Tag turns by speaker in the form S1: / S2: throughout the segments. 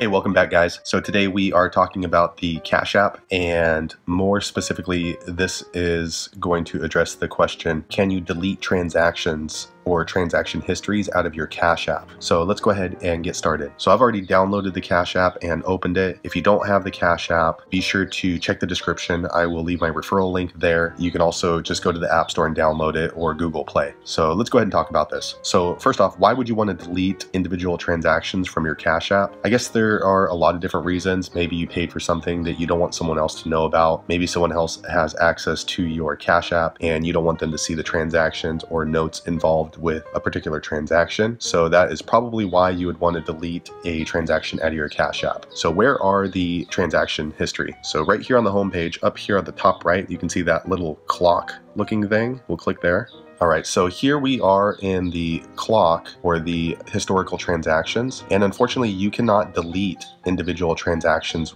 S1: Hey, welcome back, guys. So today we are talking about the Cash App, and more specifically, this is going to address the question can you delete transactions or transaction histories out of your Cash App. So let's go ahead and get started. So I've already downloaded the Cash App and opened it. If you don't have the Cash App, be sure to check the description. I will leave my referral link there. You can also just go to the App Store and download it or Google Play. So let's go ahead and talk about this. So first off, why would you want to delete individual transactions from your Cash App? I guess there are a lot of different reasons. Maybe you paid for something that you don't want someone else to know about. Maybe someone else has access to your Cash App and you don't want them to see the transactions or notes involved with a particular transaction. So that is probably why you would want to delete a transaction out of your Cash App. So where are the transaction history? So right here on the home page, up here at the top right, you can see that little clock looking thing. We'll click there. All right, so here we are in the clock or the historical transactions. And unfortunately, you cannot delete individual transactions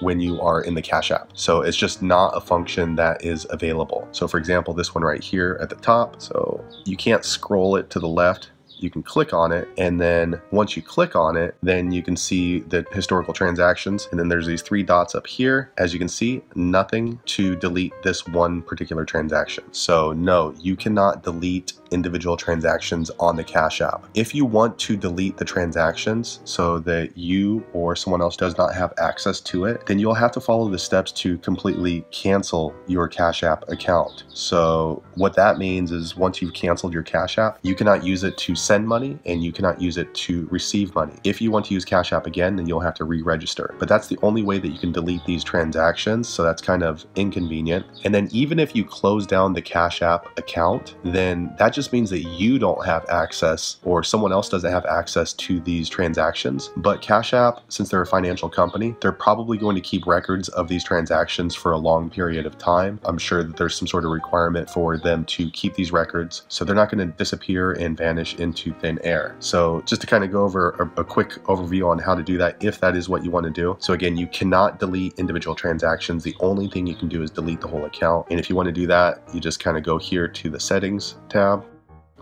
S1: when you are in the Cash App. So it's just not a function that is available. So for example, this one right here at the top. So you can't scroll it to the left you can click on it and then once you click on it then you can see the historical transactions and then there's these three dots up here. As you can see nothing to delete this one particular transaction. So no you cannot delete individual transactions on the Cash App. If you want to delete the transactions so that you or someone else does not have access to it, then you'll have to follow the steps to completely cancel your Cash App account. So what that means is once you've canceled your Cash App, you cannot use it to send money and you cannot use it to receive money. If you want to use Cash App again, then you'll have to re-register. But that's the only way that you can delete these transactions, so that's kind of inconvenient. And then even if you close down the Cash App account, then that just means that you don't have access or someone else doesn't have access to these transactions. But Cash App, since they're a financial company, they're probably going to keep records of these transactions for a long period of time. I'm sure that there's some sort of requirement for them to keep these records, so they're not going to disappear and vanish into thin air. So just to kind of go over a, a quick overview on how to do that if that is what you want to do. So again, you cannot delete individual transactions. The only thing you can do is delete the whole account. And if you want to do that, you just kind of go here to the settings tab,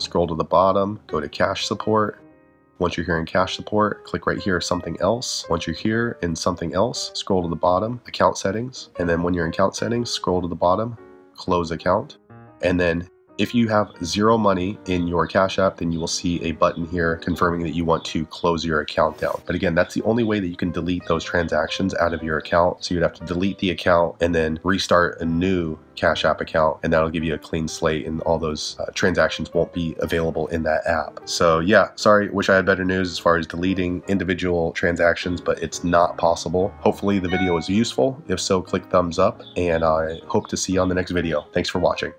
S1: scroll to the bottom, go to cash support, once you're here in cash support, click right here, something else. Once you're here in something else, scroll to the bottom, account settings. And then when you're in account settings, scroll to the bottom, close account. And then if you have zero money in your Cash App, then you will see a button here confirming that you want to close your account down. But again, that's the only way that you can delete those transactions out of your account. So you'd have to delete the account and then restart a new Cash App account, and that'll give you a clean slate, and all those uh, transactions won't be available in that app. So, yeah, sorry, wish I had better news as far as deleting individual transactions, but it's not possible. Hopefully, the video was useful. If so, click thumbs up, and I hope to see you on the next video. Thanks for watching.